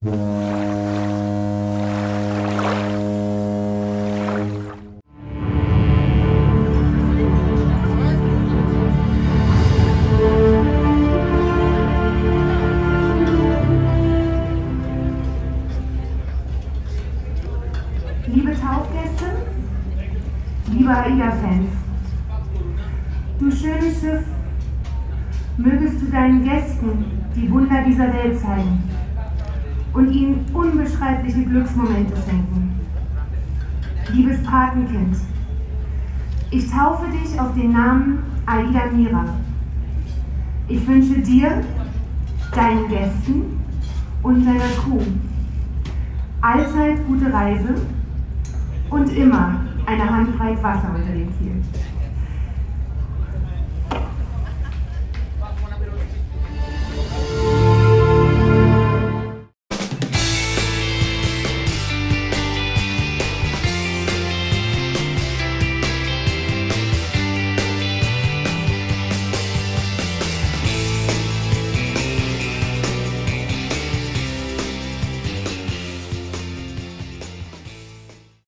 Liebe Taufgäste, liebe AIDA-Fans, du schönes Schiff, mögest du deinen Gästen die Wunder dieser Welt zeigen und ihnen unbeschreibliche Glücksmomente schenken. Liebes Patenkind, ich taufe dich auf den Namen Aida Mira. Ich wünsche dir, deinen Gästen und deiner Crew allzeit gute Reise und immer eine Handbreit Wasser unter den Kiel.